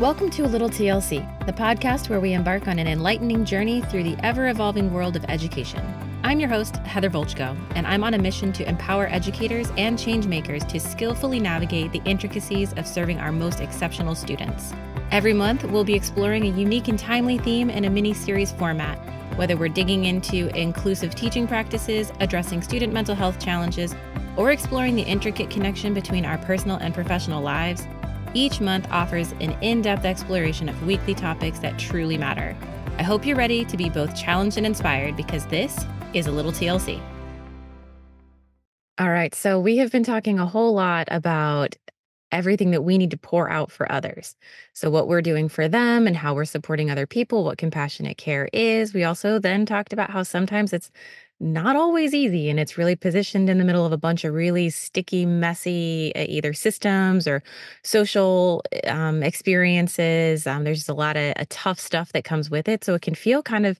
Welcome to A Little TLC, the podcast where we embark on an enlightening journey through the ever evolving world of education. I'm your host, Heather Volchko, and I'm on a mission to empower educators and changemakers to skillfully navigate the intricacies of serving our most exceptional students. Every month, we'll be exploring a unique and timely theme in a mini series format, whether we're digging into inclusive teaching practices, addressing student mental health challenges, or exploring the intricate connection between our personal and professional lives. Each month offers an in depth exploration of weekly topics that truly matter. I hope you're ready to be both challenged and inspired because this is a little TLC. All right. So, we have been talking a whole lot about everything that we need to pour out for others. So, what we're doing for them and how we're supporting other people, what compassionate care is. We also then talked about how sometimes it's not always easy and it's really positioned in the middle of a bunch of really sticky messy uh, either systems or social um, experiences. Um, there's just a lot of a tough stuff that comes with it so it can feel kind of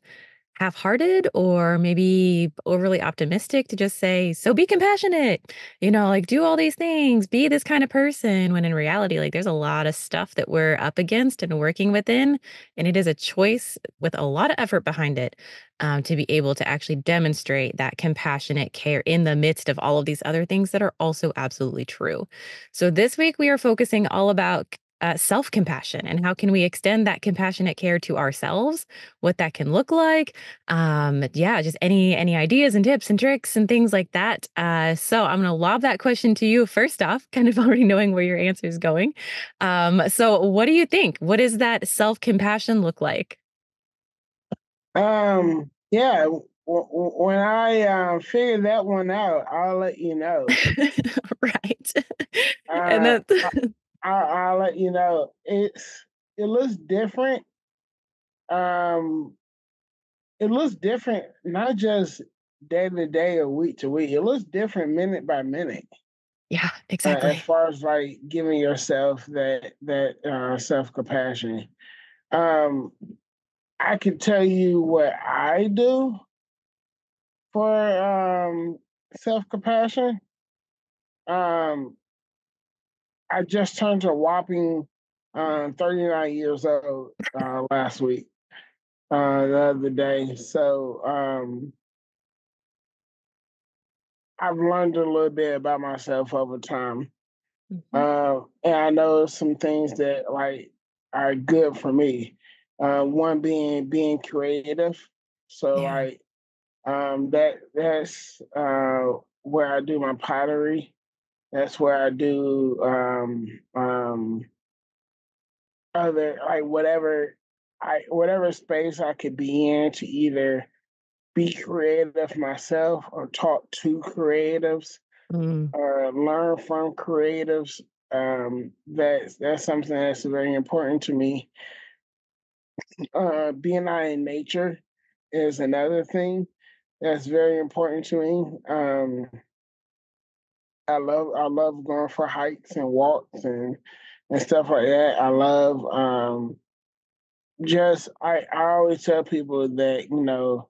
half-hearted or maybe overly optimistic to just say so be compassionate you know like do all these things be this kind of person when in reality like there's a lot of stuff that we're up against and working within and it is a choice with a lot of effort behind it um, to be able to actually demonstrate that compassionate care in the midst of all of these other things that are also absolutely true. So this week we are focusing all about uh, self compassion and how can we extend that compassionate care to ourselves what that can look like um yeah just any any ideas and tips and tricks and things like that uh so i'm gonna lob that question to you first off kind of already knowing where your answer is going um so what do you think what does that self compassion look like um yeah when I uh, figure that one out, I'll let you know. right. Uh, and then I'll, I'll let you know. It's it looks different. Um, it looks different, not just day to day or week to week. It looks different minute by minute. Yeah, exactly. Uh, as far as like giving yourself that that uh, self compassion, um, I can tell you what I do for um, self compassion. Um, I just turned a whopping um, 39 years old uh, last week, uh, the other day. So um, I've learned a little bit about myself over time. Mm-hmm. Uh, and I know some things that like are good for me. Uh, one being being creative. So yeah. like um, that that's uh, where I do my pottery. That's where I do um, um, other like whatever I whatever space I could be in to either be creative myself or talk to creatives mm. or learn from creatives. Um, that's that's something that's very important to me. Uh, being out in nature is another thing that's very important to me. Um, I love I love going for hikes and walks and and stuff like that. I love um just I, I always tell people that, you know,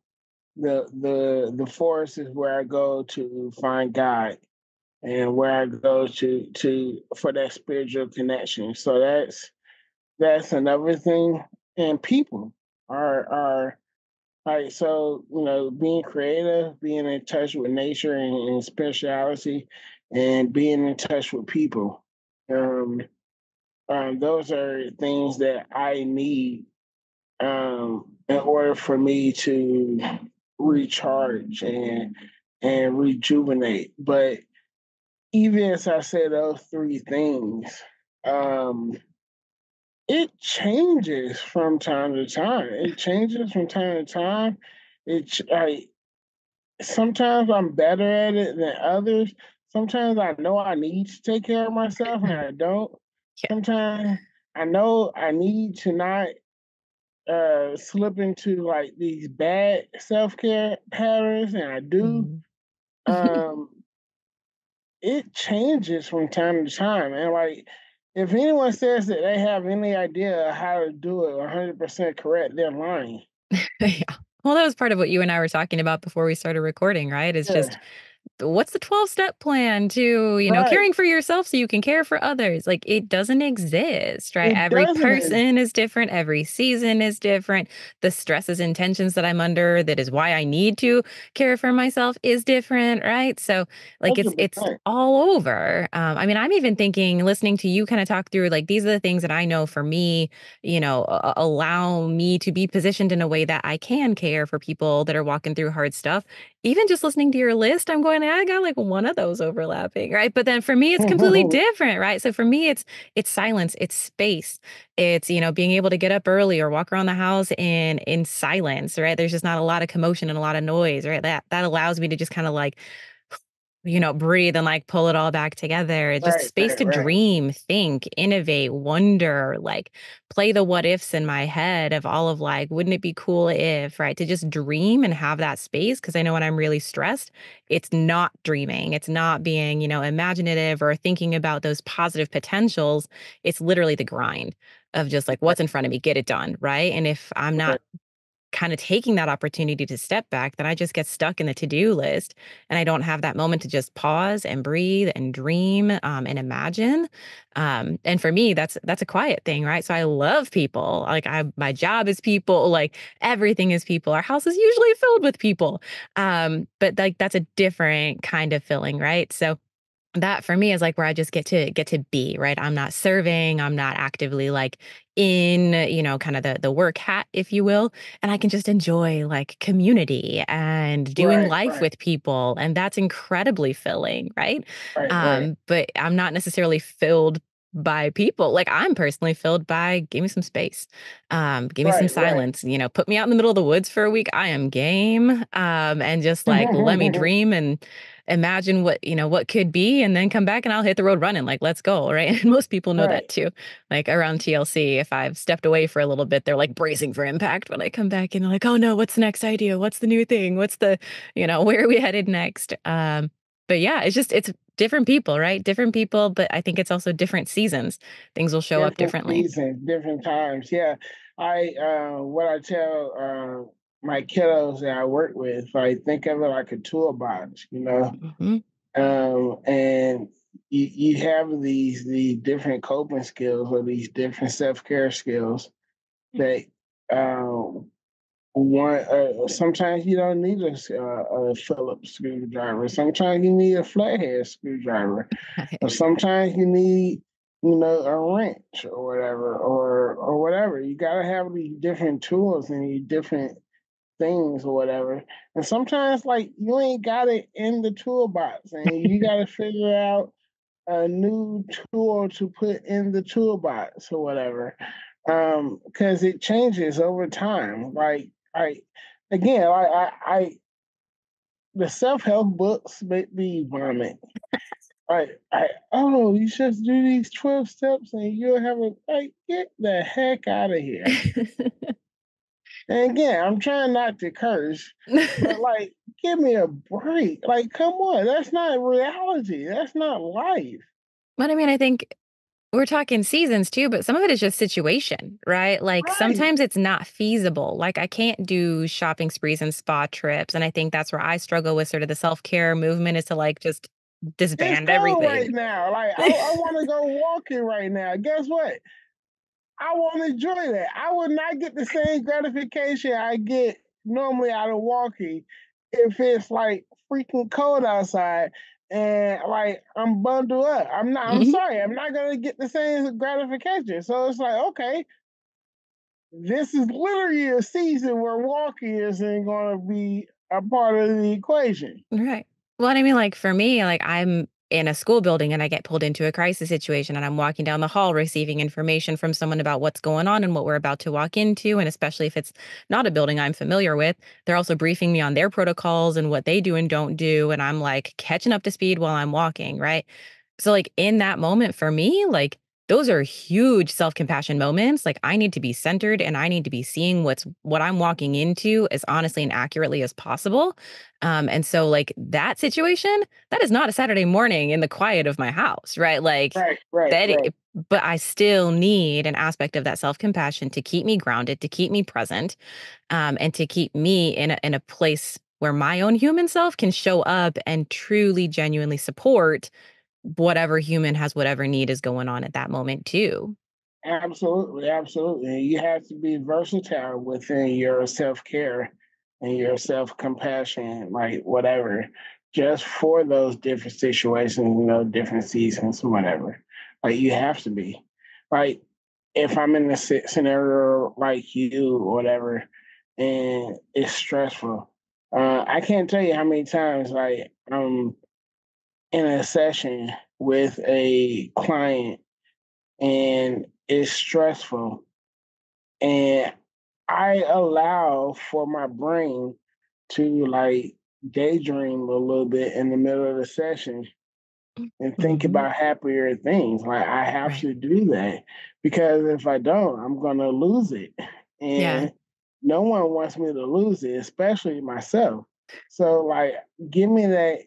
the the the forest is where I go to find God and where I go to to for that spiritual connection. So that's that's another thing. And people are are like so, you know, being creative, being in touch with nature and, and spirituality and being in touch with people. Um, um, those are things that I need um, in order for me to recharge and and rejuvenate. But even as I say those three things, um, it changes from time to time. It changes from time to time. It's like sometimes I'm better at it than others sometimes I know I need to take care of myself and I don't. Sometimes I know I need to not uh slip into like these bad self-care patterns and I do. Mm-hmm. um it changes from time to time. And like if anyone says that they have any idea how to do it 100% correct, they're lying. yeah. Well, that was part of what you and I were talking about before we started recording, right? It's yeah. just what's the 12 step plan to, you know, Right. caring for yourself so you can care for others? Like it doesn't exist, right? It Every doesn't person is different, every season is different. The stresses and tensions that I'm under that is why I need to care for myself is different, right? So like it's it's 100%. all over. Um, I mean, I'm even thinking listening to you kind of talk through like these are the things that I know for me, you know, a- allow me to be positioned in a way that I can care for people that are walking through hard stuff even just listening to your list, I'm going, I got like one of those overlapping, right? But then for me, it's completely different, right? So for me, it's it's silence, it's space, it's you know being able to get up early or walk around the house in in silence, right? There's just not a lot of commotion and a lot of noise, right? That that allows me to just kind of like you know, breathe and like pull it all back together. It's just space right, to right. dream, think, innovate, wonder, like play the what ifs in my head of all of like, wouldn't it be cool if, right? To just dream and have that space. Cause I know when I'm really stressed, it's not dreaming. It's not being, you know, imaginative or thinking about those positive potentials. It's literally the grind of just like what's in front of me, get it done. Right. And if I'm not kind of taking that opportunity to step back, then I just get stuck in the to-do list and I don't have that moment to just pause and breathe and dream um, and imagine. Um, and for me, that's that's a quiet thing, right? So I love people. Like I, my job is people. Like everything is people. Our house is usually filled with people. Um, but like that's a different kind of feeling, right? So that for me is like where I just get to get to be, right? I'm not serving, I'm not actively like in, you know, kind of the the work hat, if you will, and I can just enjoy like community and doing right, life right, with people, and that's incredibly filling, right? right, right, Um, but I'm not necessarily filled by people. Like I'm personally filled by give me some space. Um, give me some right, right. silence, you know, put me out in the middle of the woods for a week. I am game. Um, and just like let me dream and imagine what you know what could be and then come back and I'll hit the road running like let's go right? And most people know that too like around TLC if I've stepped away for a little bit they're like bracing for impact when I come back and they're like oh no what's the next idea? What's the new thing? What's the you know where are we headed next? Um but yeah it's just it's different people right? Different people but I think it's also different seasons. Things will show up differently. seasons, different times. Yeah. I uh what I tell uh my kiddos that I work with, like think of it like a toolbox, you know. hmm Um and you, you have these these different coping skills or these different self-care skills that um one uh, sometimes you don't need a, uh, a Phillips screwdriver. Sometimes you need a flathead screwdriver or sometimes you need you know a wrench or whatever or or whatever you got to have these different tools and these different things or whatever and sometimes like you ain't got it in the toolbox and you got to figure out a new tool to put in the toolbox or whatever um because it changes over time like i again I, I i the self-help books make me vomit I, I, oh, you just do these 12 steps and you'll have a, like, get the heck out of here. And again, I'm trying not to curse, but like, give me a break. Like, come on, that's not reality. That's not life. but I mean I think We're talking seasons too, but some of it is just situation, right? Like Right. sometimes it's not feasible. Like I can't do shopping sprees and spa trips. And I think that's where I struggle with sort of the self care movement is to like just disband cold right now. Like, I, I want to go walking right now. Guess what? I won't enjoy that. I would not get the same gratification I get normally out of walking if it's like freaking cold outside and like I'm bundled up. I'm not. I'm Mhm. sorry. I'm not gonna get the same gratification. So it's like, okay, this is literally a season where walking isn't gonna be a part of the equation. Right. Well, I mean, like for me, like I'm in a school building and I get pulled into a crisis situation and I'm walking down the hall receiving information from someone about what's going on and what we're about to walk into. And especially if it's not a building I'm familiar with, they're also briefing me on their protocols and what they do and don't do. And I'm like catching up to speed while I'm walking. Right. So, like, in that moment for me, like, those are huge self-compassion moments. Like, I need to be centered and I need to be seeing what's what I'm walking into as honestly and accurately as possible. Um, and so, like, that situation, that is not a Saturday morning in the quiet of my house, right? Like, Right, right, that right, but I still need an aspect of that self-compassion to keep me grounded, to keep me present, um, and to keep me in a in a place where my own human self can show up and truly genuinely support whatever human has whatever need is going on at that moment too. Absolutely, absolutely. You have to be versatile within your self care and your self compassion, like whatever, just for those different situations, you know, different seasons, whatever. Like you have to be. Like if I'm in a scenario like you whatever, and it's stressful, uh, I can't tell you how many times like I'm in a session with a client and it's stressful. And I allow for my brain to like daydream a little bit in the middle of the session and think mm-hmm. about happier things. Like I have right. to do that because if I don't, I'm gonna lose it. And yeah. no one wants me to lose it, especially myself. So like give me that,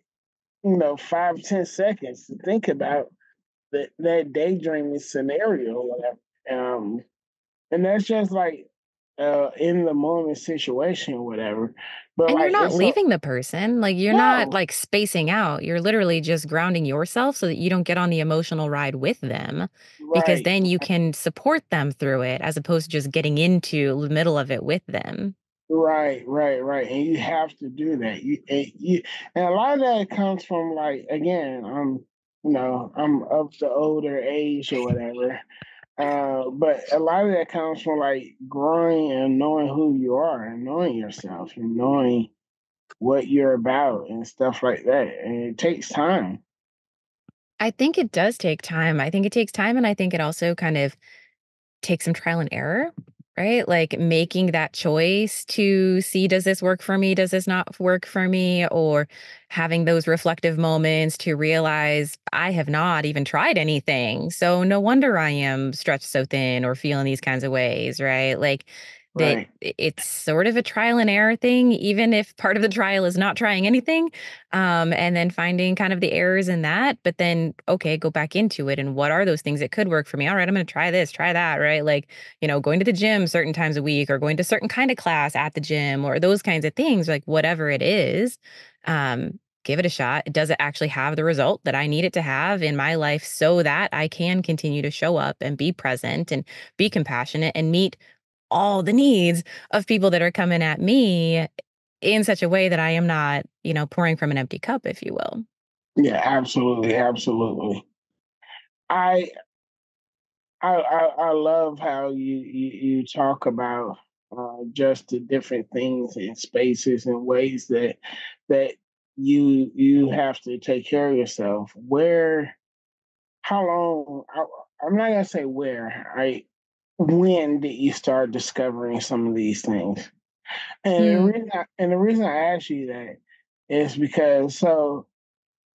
you know, five, ten seconds to think about that that daydreaming scenario, whatever. Um, and that's just like uh in the moment situation, whatever. But and like, you're not leaving the person. Like you're no. not like spacing out. You're literally just grounding yourself so that you don't get on the emotional ride with them. Right. Because then you can support them through it as opposed to just getting into the middle of it with them. Right, right, right. And you have to do that. You, and, you, and a lot of that comes from like again, um, you know, I'm of the older age or whatever. Uh, but a lot of that comes from like growing and knowing who you are and knowing yourself and knowing what you're about and stuff like that. And it takes time. I think it does take time. I think it takes time. And I think it also kind of takes some trial and error right? Like making that choice to see, does this work for me? Does this not work for me? Or having those reflective moments to realize I have not even tried anything. So no wonder I am stretched so thin or feeling these kinds of ways, right? Like that right. it's sort of a trial and error thing, even if part of the trial is not trying anything, um, and then finding kind of the errors in that. But then, okay, go back into it. And what are those things that could work for me? All right, I'm going to try this, try that, right? Like, you know, going to the gym certain times a week or going to certain kind of class at the gym or those kinds of things, like whatever it is. Um, give it a shot. Does it actually have the result that I need it to have in my life so that I can continue to show up and be present and be compassionate and meet all the needs of people that are coming at me in such a way that I am not, you know, pouring from an empty cup, if you will. Yeah, absolutely, absolutely. I I I, I love how you, you you talk about uh, just the different things and spaces and ways that that you you have to take care of yourself. Where, how long? I, I'm not gonna say where. I when did you start discovering some of these things? And mm. the hmm. reason I, and the reason I ask you that is because so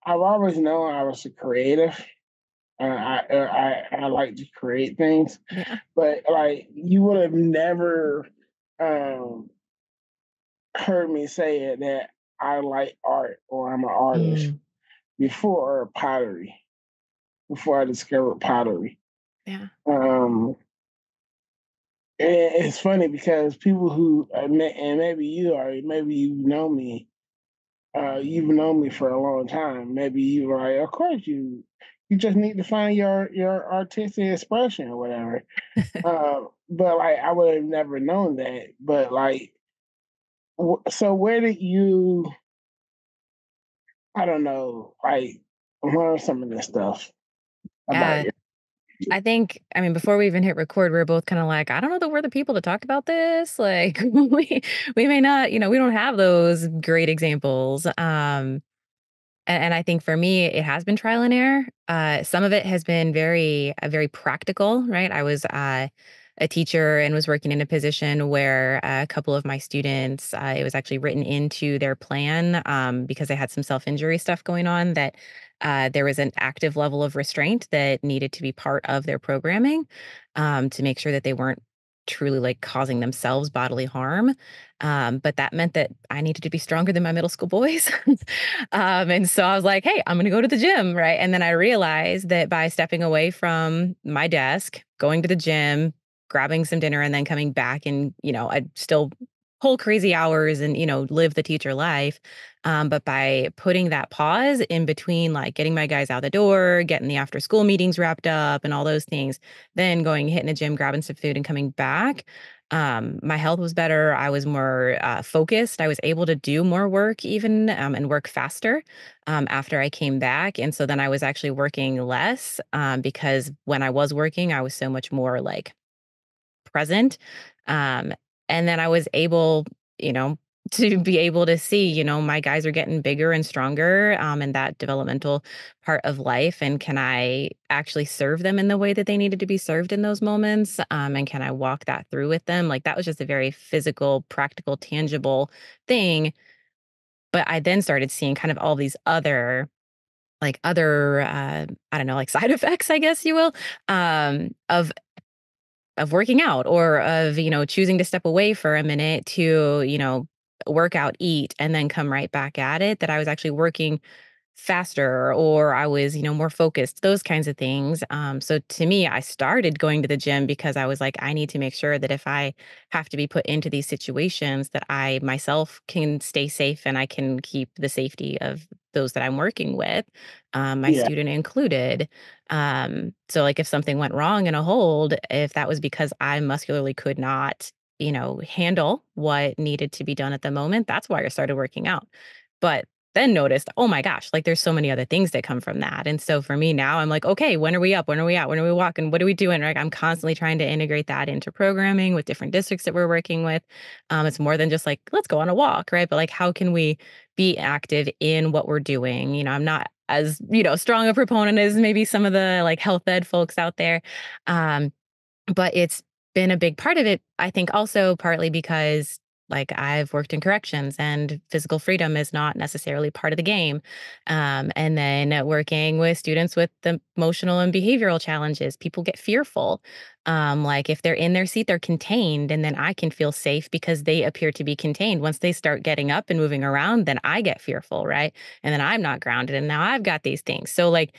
I've always known I was a creative. Uh, I, I I like to create things, yeah. but like you would have never um, heard me say it that I like art or I'm an artist mm. before pottery, before I discovered pottery. Yeah. Um, it's funny because people who and maybe you are maybe you know me uh you've known me for a long time. Maybe you are like of course you you just need to find your your artistic expression or whatever. Uh, but like i would have never known that but like so where did you i don't know like learn some of this stuff about I think, I mean, before we even hit record, we are both kind of like, I don't know that we're the people to talk about this. Like, we we may not, you know, we don't have those great examples. Um, and, and I think for me, it has been trial and error. Uh, some of it has been very, uh, very practical, right? I was uh, a teacher and was working in a position where a couple of my students, uh, it was actually written into their plan um, because they had some self injury stuff going on that uh, there was an active level of restraint that needed to be part of their programming um, to make sure that they weren't truly like causing themselves bodily harm. Um, but that meant that I needed to be stronger than my middle school boys. um, and so I was like, hey, I'm going to go to the gym. Right. And then I realized that by stepping away from my desk, going to the gym, grabbing some dinner, and then coming back, and, you know, I'd still whole crazy hours and, you know, live the teacher life. Um, but by putting that pause in between, like getting my guys out the door, getting the after school meetings wrapped up and all those things, then going, hitting the gym, grabbing some food and coming back, um, my health was better. I was more uh, focused. I was able to do more work even um, and work faster um, after I came back. And so then I was actually working less um, because when I was working, I was so much more like present. Um, and then I was able, you know, to be able to see, you know, my guys are getting bigger and stronger um, in that developmental part of life. And can I actually serve them in the way that they needed to be served in those moments? Um, and can I walk that through with them? Like that was just a very physical, practical, tangible thing. But I then started seeing kind of all these other like other uh i don't know like side effects i guess you will um of of working out or of you know choosing to step away for a minute to you know work out eat and then come right back at it that i was actually working faster or I was, you know, more focused, those kinds of things. Um, so to me, I started going to the gym because I was like, I need to make sure that if I have to be put into these situations, that I myself can stay safe and I can keep the safety of those that I'm working with, um, my Yeah. student included. Um, so like if something went wrong in a hold, if that was because I muscularly could not, you know, handle what needed to be done at the moment, that's why I started working out. But then noticed, oh my gosh, like there's so many other things that come from that. And so for me now, I'm like, okay, when are we up? When are we out? When are we walking? What are we doing? Like I'm constantly trying to integrate that into programming with different districts that we're working with. Um, it's more than just like, let's go on a walk, right? But like, how can we be active in what we're doing? You know, I'm not as, you know, strong a proponent as maybe some of the like health ed folks out there. Um, but it's been a big part of it, I think also partly because like I've worked in corrections and physical freedom is not necessarily part of the game. Um, and then working with students with the emotional and behavioral challenges, people get fearful. Um, like if they're in their seat, they're contained, and then I can feel safe because they appear to be contained. Once they start getting up and moving around, then I get fearful, right? And then I'm not grounded, and now I've got these things. So, like,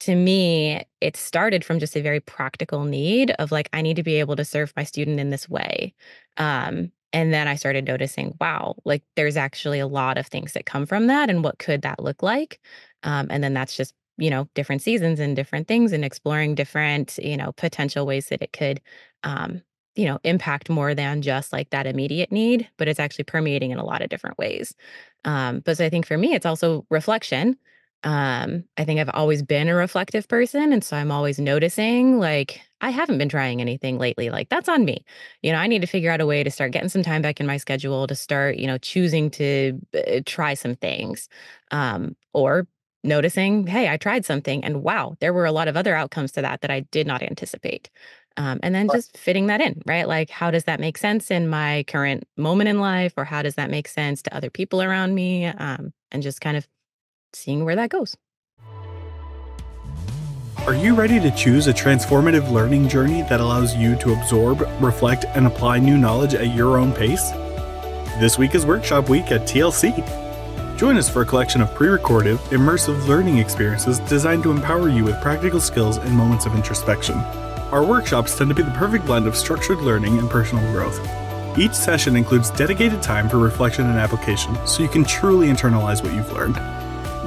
to me, it started from just a very practical need of like, I need to be able to serve my student in this way. Um, and then I started noticing, wow, like there's actually a lot of things that come from that. And what could that look like? Um, and then that's just, you know, different seasons and different things and exploring different, you know, potential ways that it could, um, you know, impact more than just like that immediate need, but it's actually permeating in a lot of different ways. Um, but so I think for me, it's also reflection um, I think I've always been a reflective person, and so I'm always noticing, like, I haven't been trying anything lately, like, that's on me. You know, I need to figure out a way to start getting some time back in my schedule to start, you know, choosing to, uh, try some things, um, or noticing, "Hey, I tried something, and wow, there were a lot of other outcomes to that that I did not anticipate." Um, and then just fitting that in, right? Like, how does that make sense in my current moment in life, or how does that make sense to other people around me? Um, and just kind of seeing where that goes. Are you ready to choose a transformative learning journey that allows you to absorb, reflect, and apply new knowledge at your own pace? This week is Workshop Week at TLC. Join us for a collection of pre recorded, immersive learning experiences designed to empower you with practical skills and moments of introspection. Our workshops tend to be the perfect blend of structured learning and personal growth. Each session includes dedicated time for reflection and application so you can truly internalize what you've learned.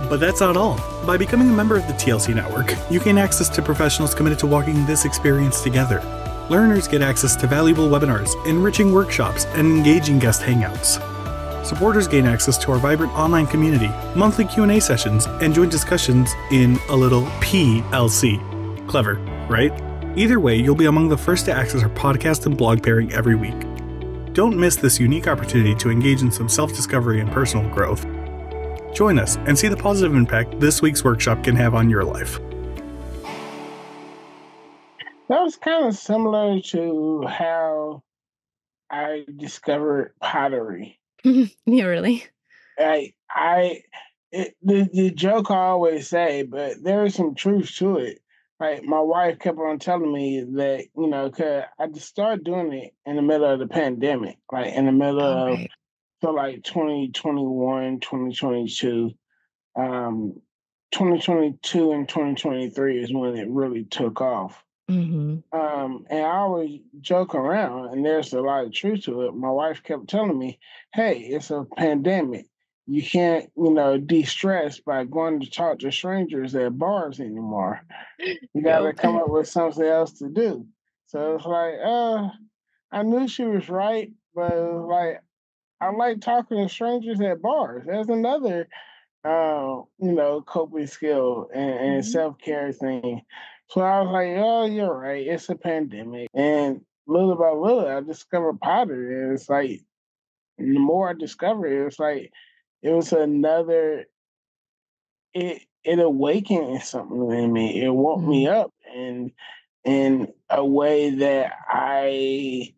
But that's not all. By becoming a member of the TLC network, you gain access to professionals committed to walking this experience together. Learners get access to valuable webinars, enriching workshops, and engaging guest hangouts. Supporters gain access to our vibrant online community, monthly Q&A sessions, and joint discussions in a little PLC. Clever, right? Either way, you'll be among the first to access our podcast and blog pairing every week. Don't miss this unique opportunity to engage in some self-discovery and personal growth. Join us and see the positive impact this week's workshop can have on your life. That was kind of similar to how I discovered pottery. yeah, really. I I it, the the joke I always say, but there is some truth to it. Like my wife kept on telling me that you know, cause I just started doing it in the middle of the pandemic, like in the middle Oh, of right. So like 2021, 2022. Um, 2022 and 2023 is when it really took off. Mhm. Um, and I always joke around, and there's a lot of truth to it. My wife kept telling me, "Hey, it's a pandemic. You can't, you know, de-stress by going to talk to strangers at bars anymore. You gotta Yep. come up with something else to do." So it's like, uh, I knew she was right, but it was like I like talking to strangers at bars. That's another, uh, you know, coping skill and, and Mhm. self care thing. So I was like, oh, you're right. It's a pandemic. And little by little, I discovered pottery. And it's like, the more I discovered it, it's like, it was another, it, it awakened something in me. It woke me Mhm. up and in a way that I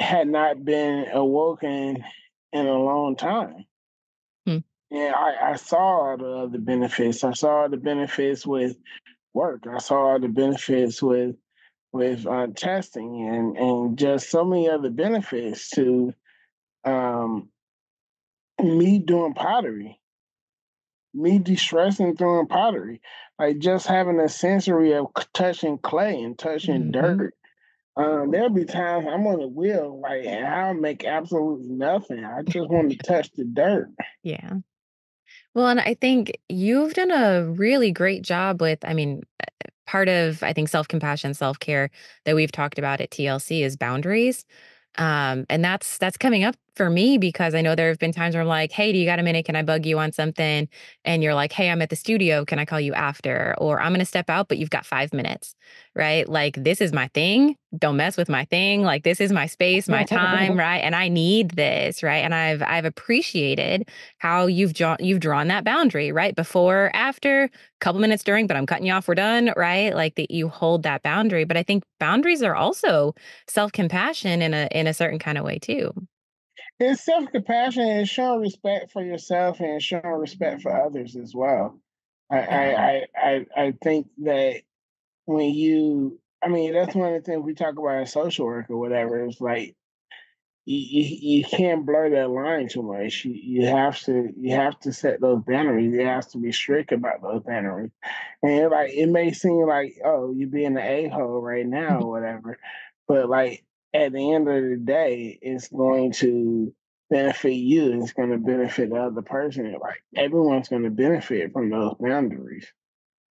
had not been awoken in a long time. Hmm. And I, I saw the other benefits. I saw the benefits with work. I saw the benefits with with uh, testing and and just so many other benefits to um, me doing pottery, me de-stressing doing pottery, like just having a sensory of touching clay and touching Mhm. dirt. Um, there'll be times I'm on the wheel, like, and I'll make absolutely nothing. I just want to touch the dirt. Yeah. Well, and I think you've done a really great job with I mean, part of I think self-compassion, self-care that we've talked about at TLC is boundaries. Um, and that's that's coming up for me because I know there have been times where I'm like, "Hey, do you got a minute? Can I bug you on something?" And you're like, "Hey, I'm at the studio. Can I call you after?" Or "I'm going to step out, but you've got 5 minutes." Right? Like, this is my thing. Don't mess with my thing. Like, this is my space, my time, right? And I need this, right? And I've I've appreciated how you've drawn you've drawn that boundary, right? Before, after, a couple minutes during, but I'm cutting you off, we're done, right? Like that you hold that boundary. But I think boundaries are also self-compassion in a in a certain kind of way too. It's self-compassion and showing respect for yourself and showing respect for others as well. I I mm-hmm. I I, I think that when you I mean that's one of the things we talk about in social work or whatever. It's like you, you, you can't blur that line too much. You, you have to you have to set those boundaries. You have to be strict about those boundaries. And like it may seem like oh you're being an a hole right now or whatever, but like at the end of the day, it's going to benefit you. It's going to benefit the other person. Like everyone's going to benefit from those boundaries.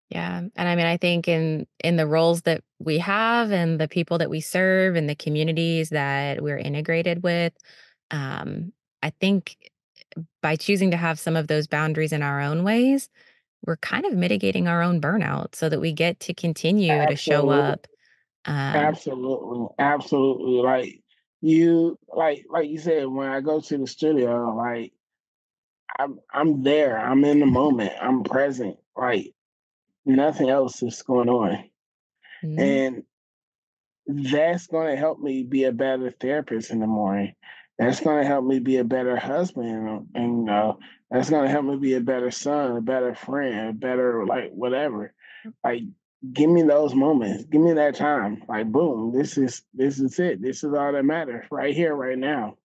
Yeah. And I mean, I think in in the roles that we have and the people that we serve and the communities that we're integrated with, um, I think by choosing to have some of those boundaries in our own ways, we're kind of mitigating our own burnout so that we get to continue to show up. Um, Absolutely, absolutely. Like you, like like you said, when I go to the studio, like I'm I'm there. I'm in the moment. I'm present. Like nothing else is going on, mhm, and that's going to help me be a better therapist in the morning. That's going to help me be a better husband, and, and you know, that's going to help me be a better son, a better friend, a better like whatever. Like, give me those moments. Give me that time. Like, boom, this is this is it. This is all that matters right here, right now.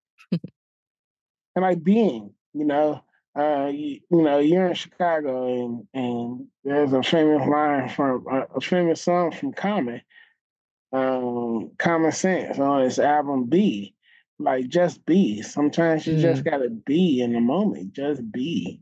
And like being, you know, uh, you, you know, you're in Chicago, and and there's a famous line from uh, a famous song from Common, um, Common Sense on his album Be. Like, just be. Sometimes you just mm. gotta be in the moment. Just be.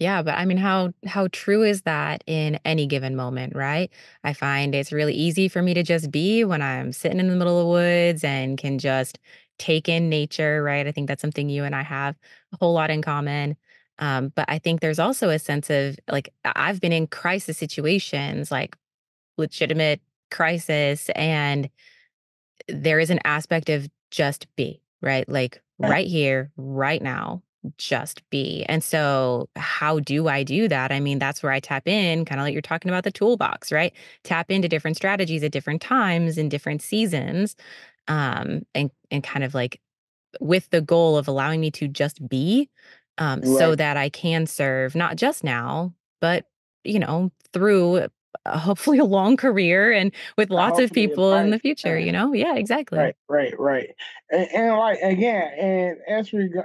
Yeah, but I mean, how how true is that in any given moment, right? I find it's really easy for me to just be when I'm sitting in the middle of the woods and can just take in nature, right? I think that's something you and I have a whole lot in common. Um, but I think there's also a sense of like I've been in crisis situations, like legitimate crisis, and there is an aspect of just be, right? Like right here, right now, just be. And so, how do I do that? I mean, that's where I tap in, kind of like you're talking about the toolbox, right? Tap into different strategies at different times in different seasons, um, and and kind of like with the goal of allowing me to just be, um, so that I can serve not just now, but you know, through uh, hopefully a long career and with lots of Hopefully people in the future. You know? Yeah, exactly. Right, right, right. And, and like again, and as we go,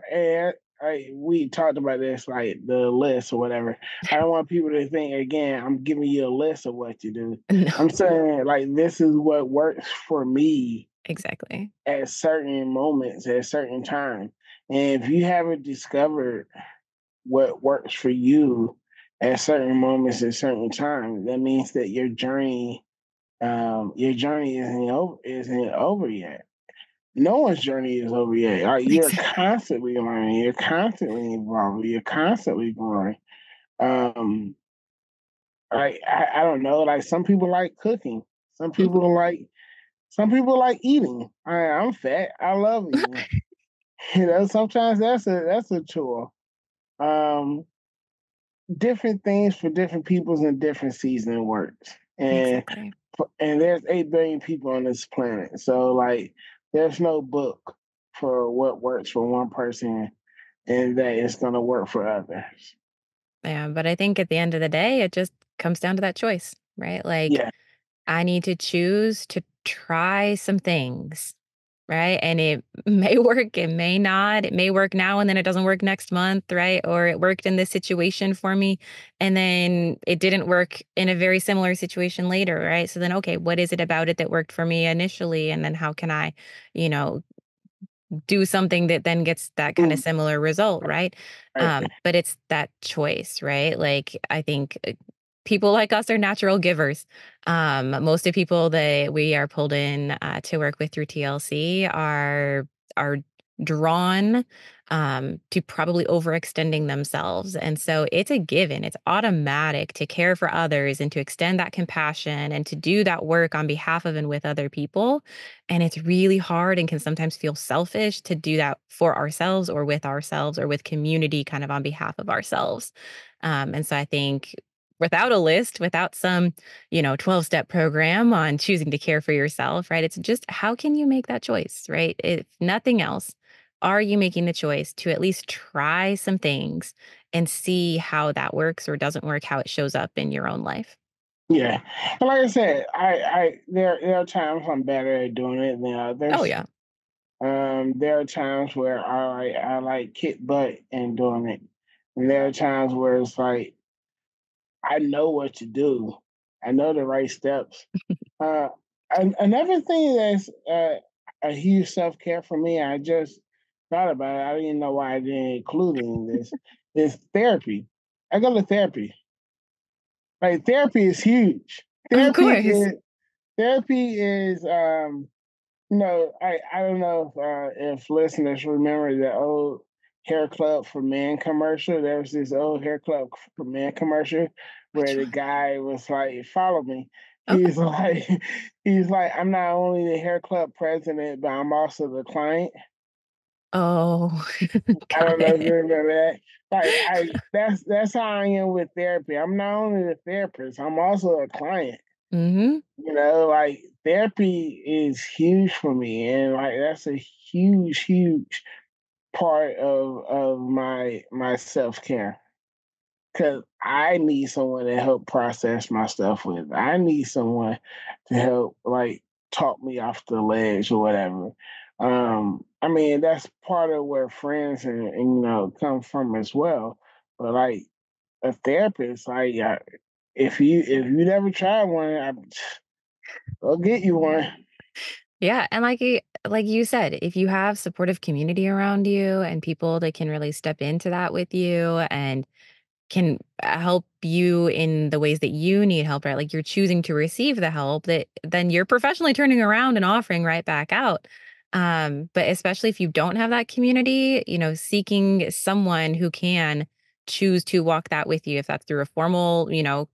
I we talked about this like the list or whatever. I don't want people to think again. I'm giving you a list of what to do. No. I'm saying like this is what works for me exactly at certain moments at certain time. And if you haven't discovered what works for you at certain moments at certain times, that means that your journey, um, your journey isn't over isn't over yet no one's journey is over yet. Like you're constantly learning, you're constantly evolving, you're constantly growing. Um, I, I, I don't know. Like some people like cooking, some mm-hmm. people like some people like eating. I, I'm fat. I love eating. you know, sometimes that's a that's a chore. Um, different things for different peoples in different season works, and exactly. and there's eight billion people on this planet. So like there's no book for what works for one person and that it's going to work for others. Yeah, but I think at the end of the day, it just comes down to that choice, right? Like, yeah. I need to choose to try some things right? And it may work, it may not. It may work now and then it doesn't work next month, right? Or it worked in this situation for me and then it didn't work in a very similar situation later, right? So then, okay, what is it about it that worked for me initially? And then how can I, you know, do something that then gets that kind of mm. similar result, right? Um, but it's that choice, right? Like I think uh, people like us are natural givers. Um, most of people that we are pulled in uh, to work with through TLC are are drawn um, to probably overextending themselves. And so it's a given, it's automatic to care for others and to extend that compassion and to do that work on behalf of and with other people. And it's really hard and can sometimes feel selfish to do that for ourselves or with ourselves or with community kind of on behalf of ourselves. Um, and so I think without a list, without some, you know, 12 step program on choosing to care for yourself, right? It's just how can you make that choice, right? If nothing else, are you making the choice to at least try some things and see how that works or doesn't work, how it shows up in your own life? Yeah. And like I said, I, I there there are times I'm better at doing it than others. Oh yeah. Um, there are times where I I like kick butt and doing it. And there are times where it's like I know what to do. I know the right steps. uh, and another thing that's uh, a huge self care for me, I just thought about it. I didn't know why I didn't include it in this. is therapy. I go to therapy. Like therapy is huge. Therapy of course. Is, therapy is um, you know, I, I don't know if uh, if listeners remember the old hair club for men commercial. There was this old hair club for men commercial where the guy was like, "Follow me." He's like, he's like, I'm not only the hair club president, but I'm also the client. Oh, I don't know if you remember that. Like, I, that's that's how I am with therapy. I'm not only the therapist, I'm also a client. Mm-hmm. You know, like therapy is huge for me, and like that's a huge, huge part of of my my self care because I need someone to help process my stuff with. I need someone to help like talk me off the ledge or whatever. Um, I mean that's part of where friends and, and you know come from as well. But like a therapist, like I, if you if you never tried one, I, I'll get you one. Yeah, and like like you said, if you have supportive community around you and people that can really step into that with you and can uh, help you in the ways that you need help, right? Like you're choosing to receive the help that then you're professionally turning around and offering right back out. Um, but especially if you don't have that community, you know, seeking someone who can choose to walk that with you, if that's through a formal, you know,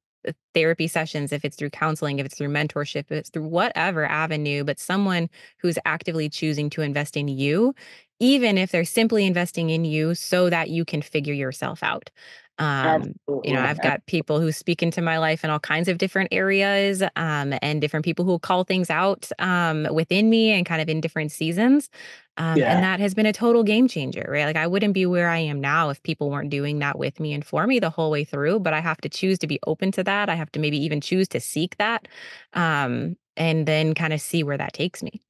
therapy sessions, if it's through counseling, if it's through mentorship, if it's through whatever avenue, but someone who's actively choosing to invest in you, even if they're simply investing in you so that you can figure yourself out. Um, you know, I've got people who speak into my life in all kinds of different areas, um, and different people who call things out um, within me and kind of in different seasons. Um, yeah. And that has been a total game changer, right? Like I wouldn't be where I am now if people weren't doing that with me and for me the whole way through. But I have to choose to be open to that. I have to maybe even choose to seek that, um, and then kind of see where that takes me.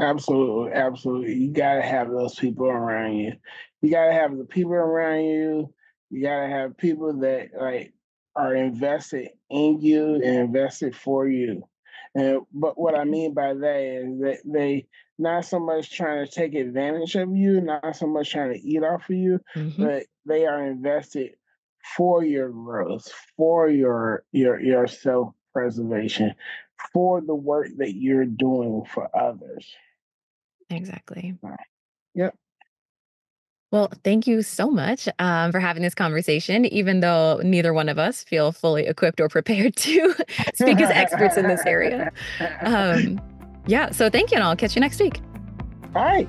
Absolutely, absolutely. You gotta have those people around you. You gotta have the people around you. You gotta have people that like are invested in you and invested for you. And but what I mean by that is that they not so much trying to take advantage of you, not so much trying to eat off of you, mm-hmm. but they are invested for your growth, for your your your self preservation, for the work that you're doing for others. Exactly. Yep. Well, thank you so much um, for having this conversation, even though neither one of us feel fully equipped or prepared to speak as experts in this area. Um, yeah, so thank you, and I'll catch you next week. All right.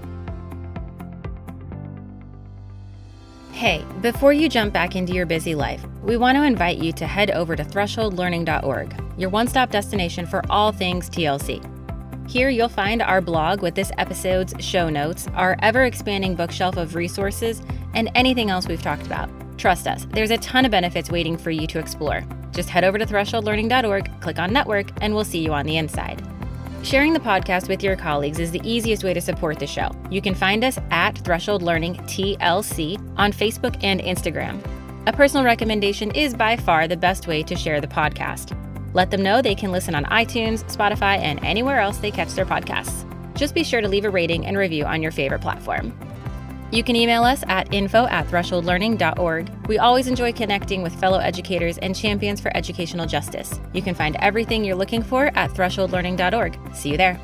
Hey, before you jump back into your busy life, we want to invite you to head over to thresholdlearning.org, your one stop destination for all things TLC. Here you'll find our blog with this episode's show notes, our ever expanding bookshelf of resources, and anything else we've talked about. Trust us, there's a ton of benefits waiting for you to explore. Just head over to thresholdlearning.org, click on network, and we'll see you on the inside. Sharing the podcast with your colleagues is the easiest way to support the show. You can find us at Threshold Learning TLC on Facebook and Instagram. A personal recommendation is by far the best way to share the podcast. Let them know they can listen on iTunes, Spotify, and anywhere else they catch their podcasts. Just be sure to leave a rating and review on your favorite platform. You can email us at info at thresholdlearning.org. We always enjoy connecting with fellow educators and champions for educational justice. You can find everything you're looking for at thresholdlearning.org. See you there.